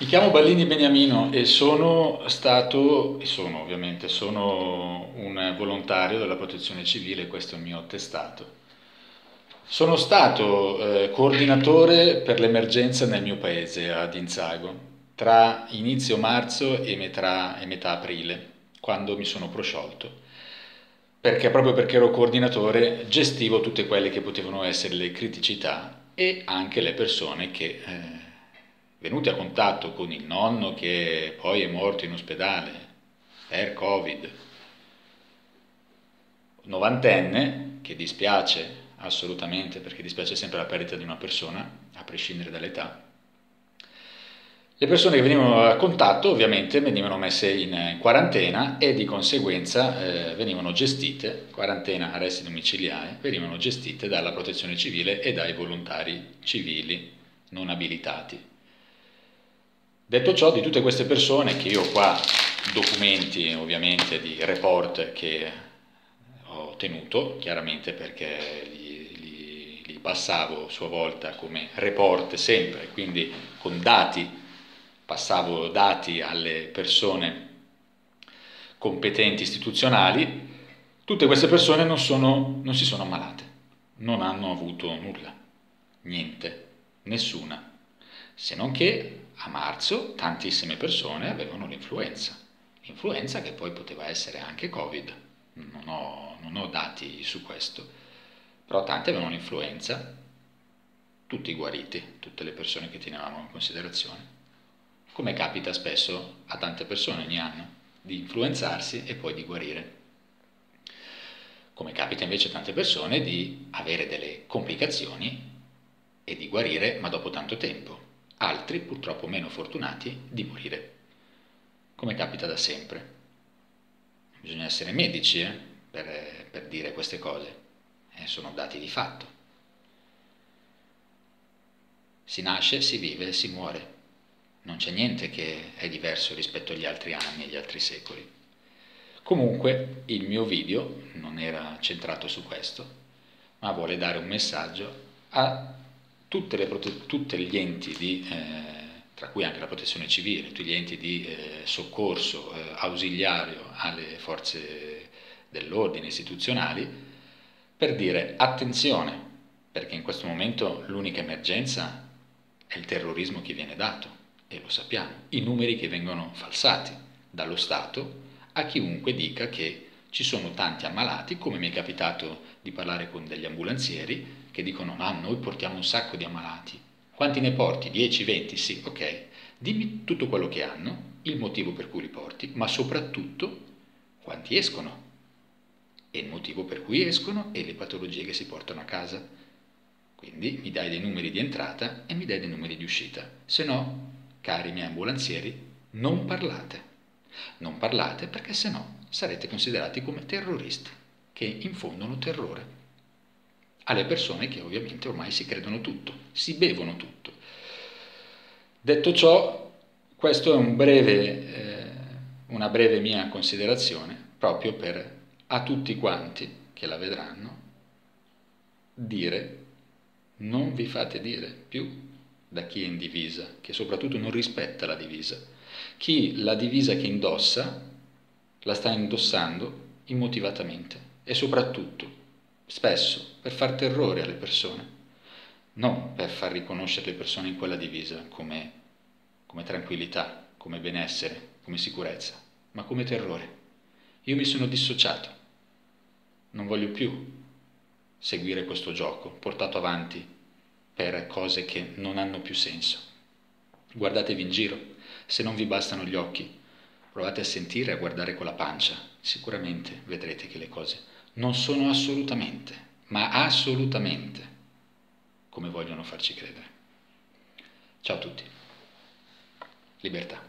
Mi chiamo Ballini Beniamino e sono stato, e sono ovviamente, sono un volontario della protezione civile, questo è il mio attestato. Sono stato eh, coordinatore per l'emergenza nel mio paese, ad Inzago, tra inizio marzo e metà, e metà aprile, quando mi sono prosciolto. Perché proprio perché ero coordinatore gestivo tutte quelle che potevano essere le criticità e anche le persone che... Eh, venuti a contatto con il nonno che poi è morto in ospedale per Covid, novantenne, che dispiace assolutamente perché dispiace sempre la perdita di una persona, a prescindere dall'età, le persone che venivano a contatto ovviamente venivano messe in quarantena e di conseguenza eh, venivano gestite, quarantena, arresti domiciliari, venivano gestite dalla protezione civile e dai volontari civili non abilitati. Detto ciò, di tutte queste persone che io ho qua documenti ovviamente di report che ho tenuto, chiaramente perché li, li, li passavo a sua volta come report sempre, quindi con dati, passavo dati alle persone competenti istituzionali, tutte queste persone non, sono, non si sono ammalate, non hanno avuto nulla, niente, nessuna, se non che a marzo tantissime persone avevano l'influenza, l'influenza che poi poteva essere anche Covid, non ho, non ho dati su questo, però tanti avevano l'influenza, tutti guariti, tutte le persone che tenevamo in considerazione, come capita spesso a tante persone ogni anno, di influenzarsi e poi di guarire. Come capita invece a tante persone di avere delle complicazioni e di guarire ma dopo tanto tempo altri, purtroppo meno fortunati, di morire, come capita da sempre. Bisogna essere medici eh, per, per, dire queste cose, eh, sono dati di fatto. Si nasce, si vive, si muore. Non c'è niente che è diverso rispetto agli altri anni e agli altri secoli. Comunque il mio video non era centrato su questo, ma vuole dare un messaggio a tutti gli enti di, eh, tra cui anche la protezione civile, tutti gli enti di eh, soccorso eh, ausiliario alle forze dell'ordine istituzionali, per dire attenzione, perché in questo momento l'unica emergenza è il terrorismo che viene dato, e lo sappiamo, i numeri che vengono falsati dallo Stato a chiunque dica che ci sono tanti ammalati, come mi è capitato di parlare con degli ambulanzieri, che dicono ah noi portiamo un sacco di ammalati. Quanti ne porti? 10, 20? Sì, ok. Dimmi tutto quello che hanno, il motivo per cui li porti, ma soprattutto quanti escono e il motivo per cui escono e le patologie che si portano a casa. Quindi mi dai dei numeri di entrata e mi dai dei numeri di uscita. Se no, cari miei ambulanzieri, non parlate. Non parlate perché se no sarete considerati come terroristi che infondono terrore alle persone che ovviamente ormai si credono tutto, si bevono tutto. Detto ciò, questa è un breve, eh, una breve mia considerazione proprio per a tutti quanti che la vedranno dire non vi fate dire più da chi è in divisa, che soprattutto non rispetta la divisa. Chi la divisa che indossa la sta indossando immotivatamente e soprattutto spesso per far terrore alle persone, non per far riconoscere le persone in quella divisa come, come tranquillità, come benessere, come sicurezza, ma come terrore. Io mi sono dissociato, non voglio più seguire questo gioco portato avanti per cose che non hanno più senso. Guardatevi in giro, se non vi bastano gli occhi, provate a sentire e a guardare con la pancia, sicuramente vedrete che le cose non sono assolutamente, ma assolutamente come vogliono farci credere. Ciao a tutti. Libertà.